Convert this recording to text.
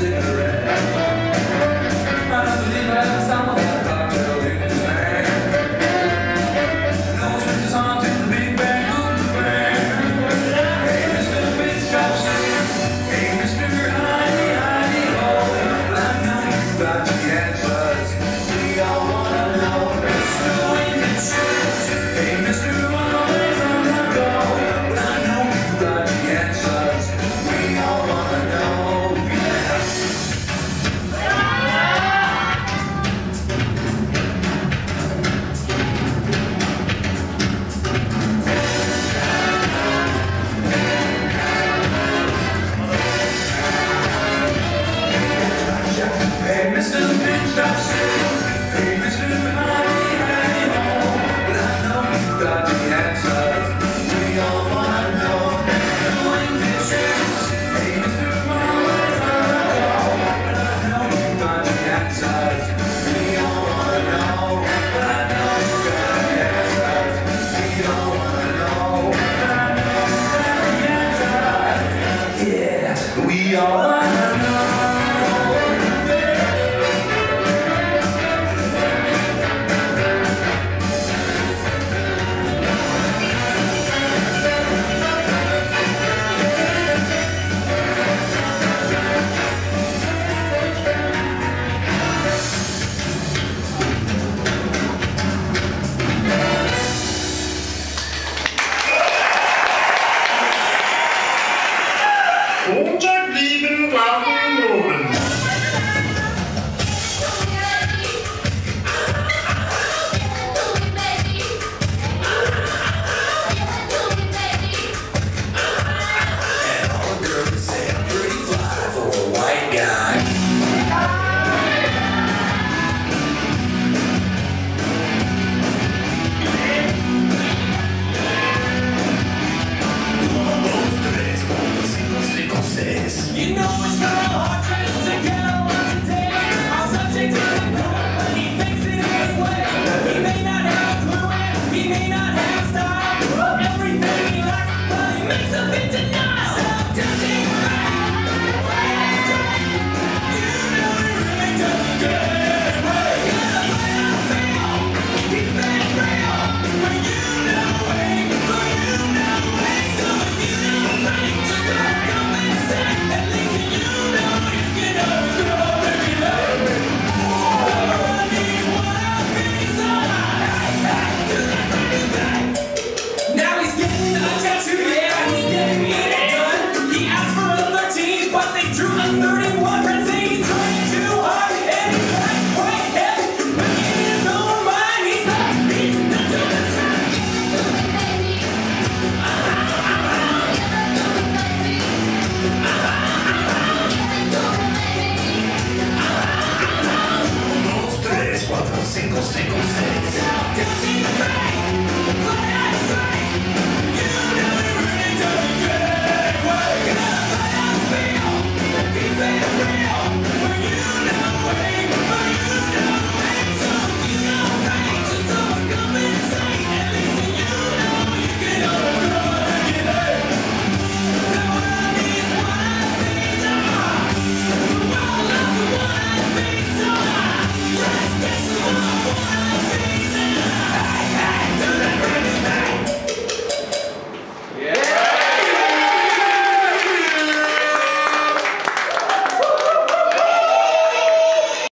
Now he's single six. Don't be afraid.